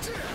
Stand.